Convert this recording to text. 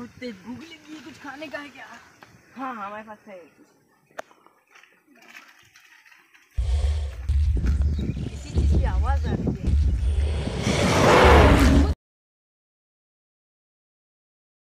ये भूख लगी है, कुछ खाने का है क्या? हाँ हाँ हमारे पास है है